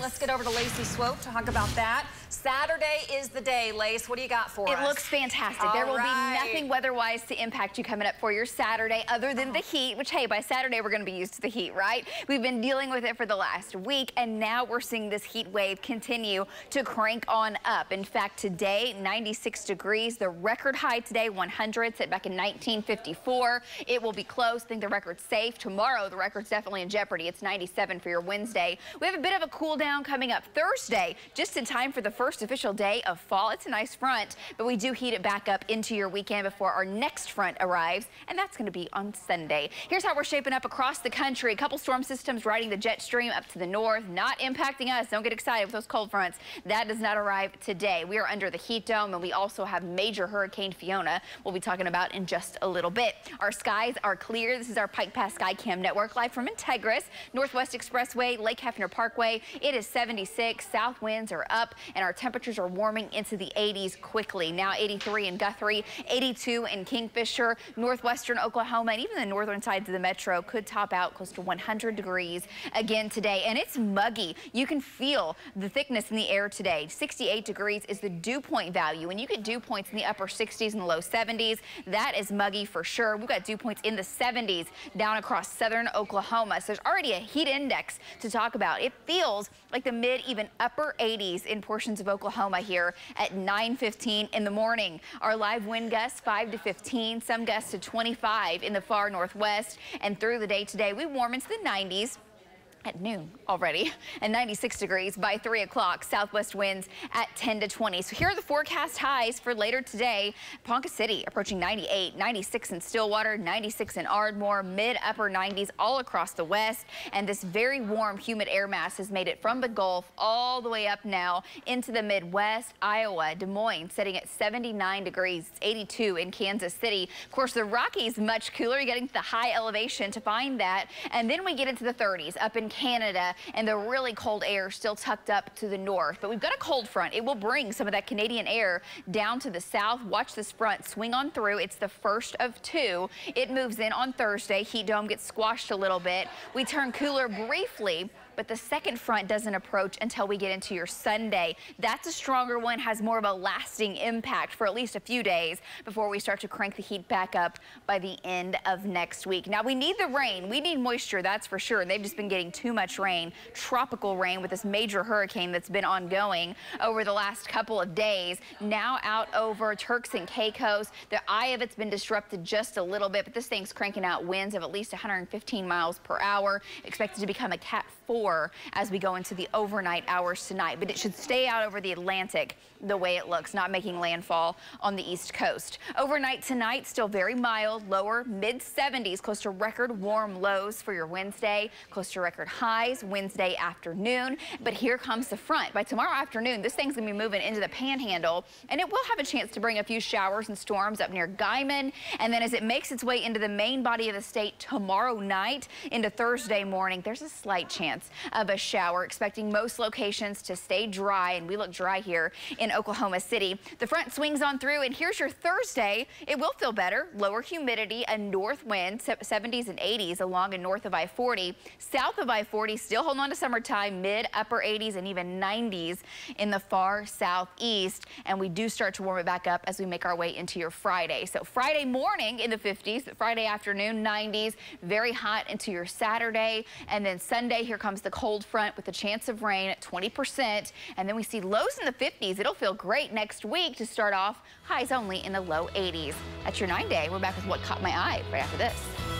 Let's get over to Lacey Swope to talk about that. Saturday is the day, Lace. What do you got for it us? It looks fantastic. All there will right. be nothing weather-wise to impact you coming up for your Saturday other than the Oh. heat, which, hey, by Saturday, we're going to be used to the heat, right? We've been dealing with it for the last week, and now we're seeing this heat wave continue to crank on up. In fact, today, 96 degrees. The record high today, 100, set back in 1954. It will be close. I think the record's safe. Tomorrow, the record's definitely in jeopardy. It's 97 for your Wednesday. We have a bit of a cool down coming up Thursday, just in time for the first official day of fall. It's a nice front, but we do heat it back up into your weekend before our next front arrives, and that's going to be on Sunday. Here's how we're shaping up across the country. A couple storm systems riding the jet stream up to the north, not impacting us. Don't get excited with those cold fronts. That does not arrive today. We are under the heat dome, and we also have major Hurricane Fiona we'll be talking about in just a little bit. Our skies are clear. This is our Pike Pass Skycam Network live from Integris, Northwest Expressway, Lake Hefner Parkway. It is 76. South winds are up, and our temperatures are warming into the 80s quickly. Now 83 in Guthrie, 82 in Kingfisher, northwestern Oklahoma, and even the northern sides of the metro could top out close to 100 degrees again today. And it's muggy. You can feel the thickness in the air today. 68 degrees is the dew point value, and you get dew points in the upper 60s and low 70s. That is muggy for sure. We've got dew points in the 70s down across southern Oklahoma. So there's already a heat index to talk about. It feels like the mid, even upper 80s in portions of Oklahoma here at 9:15 in the morning. Our live wind gusts 5 to 15, some gusts to 25 in the far northwest. And through the day today, we warm into the 90s at noon already and 96 degrees by 3 o'clock. Southwest winds at 10 to 20. So here are the forecast highs for later today. Ponca City approaching 98, 96 in Stillwater, 96 in Ardmore, mid upper 90s all across the west. And this very warm, humid air mass has made it from the Gulf all the way up now into the Midwest, Iowa, Des Moines, setting at 79 degrees, 82 in Kansas City. Of course, the Rockies much cooler. You're getting to the high elevation to find that. And then we get into the 30s up in Canada and the really cold air still tucked up to the north. But we've got a cold front. It will bring some of that Canadian air down to the south. Watch this front swing on through. It's the first of two. It moves in on Thursday. Heat dome gets squashed a little bit. We turn cooler briefly but the second front doesn't approach until we get into your Sunday. That's a stronger one, has more of a lasting impact for at least a few days before we start to crank the heat back up by the end of next week. Now, we need the rain. We need moisture, that's for sure. They've just been getting too much rain, tropical rain with this major hurricane that's been ongoing over the last couple of days. Now out over Turks and Caicos. The eye of it's been disrupted just a little bit, but this thing's cranking out winds of at least 115 miles per hour, expected to become a Cat 4 as we go into the overnight hours tonight. But it should stay out over the Atlantic the way it looks, not making landfall on the East Coast. Overnight tonight, still very mild, lower mid 70s, close to record warm lows for your Wednesday, close to record highs Wednesday afternoon. But here comes the front. By tomorrow afternoon, this thing's going to be moving into the panhandle, and it will have a chance to bring a few showers and storms up near Guymon. And then as it makes its way into the main body of the state tomorrow night into Thursday morning, there's a slight chance of a shower, expecting most locations to stay dry, and we look dry here in Oklahoma City. The front swings on through, and here's your Thursday. It will feel better. Lower humidity, a north wind, 70s and 80s along and north of I-40. South of I-40, still holding on to summertime, mid, upper 80s, and even 90s in the far southeast. And we do start to warm it back up as we make our way into your Friday. So Friday morning in the 50s, Friday afternoon, 90s, very hot into your Saturday. And then Sunday, here comes the cold front with a chance of rain at 20%. And then we see lows in the 50s. It'll feel great next week to start off. Highs only in the low 80s. That's your nine day. We're back with what caught my eye right after this.